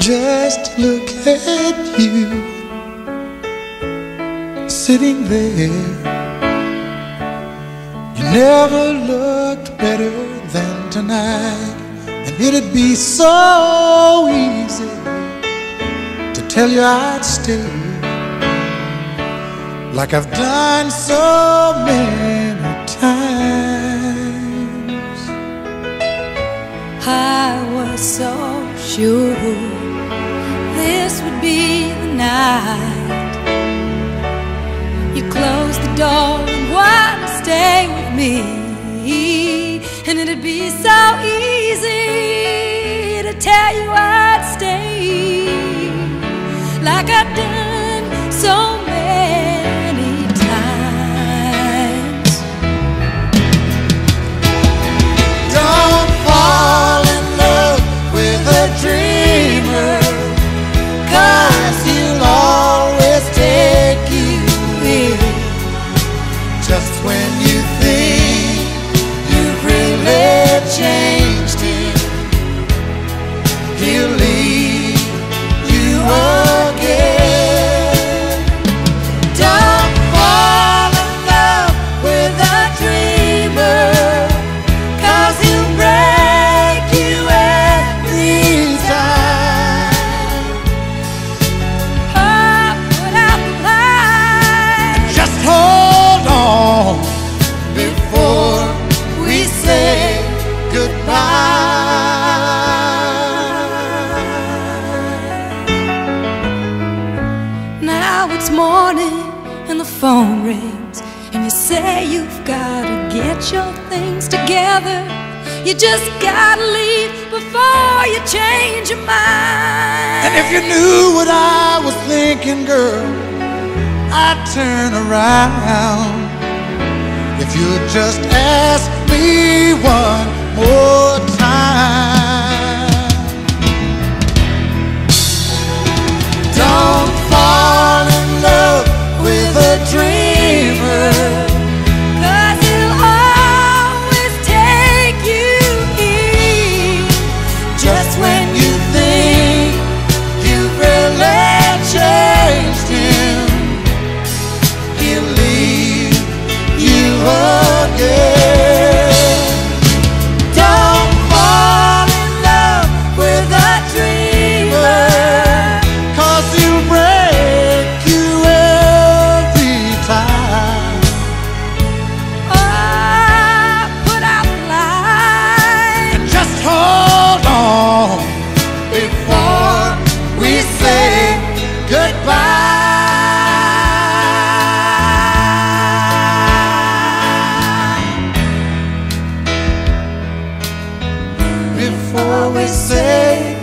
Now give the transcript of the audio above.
just look at you sitting there. You never looked better than tonight, and it'd be so easy to tell you I'd stay like I've done so many times. I was so sure this would be the night. You closed the door and wanted to stay with me, and it'd be so easy to tell you I'd stay like I've done so rings, and you say you've gotta get your things together. You just gotta leave before you change your mind. And if you knew what I was thinking, girl, I'd turn around. If you'd just ask me one before we say goodbye. Before we say.